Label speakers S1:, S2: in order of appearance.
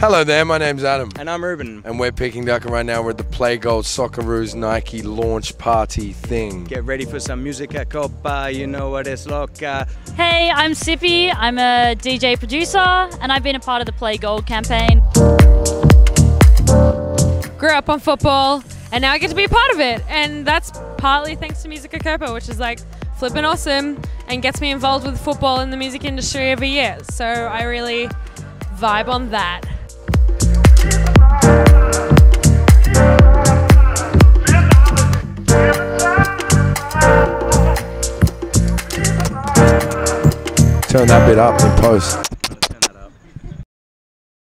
S1: Hello there, my name's Adam.
S2: And I'm Ruben.
S1: And we're Peking Duk, and right now we're at the Play Gold Socceroos Nike launch party thing.
S2: Get ready for some musica copa, you know what it's loca.
S3: Hey, I'm Sippy. I'm a DJ producer, and I've been a part of the Play Gold campaign.
S4: Grew up on football, and now I get to be a part of it. And that's partly thanks to Musica Copa, which is like flipping awesome and gets me involved with football in the music industry every year. So I really vibe on that.
S1: Turn that bit up in post.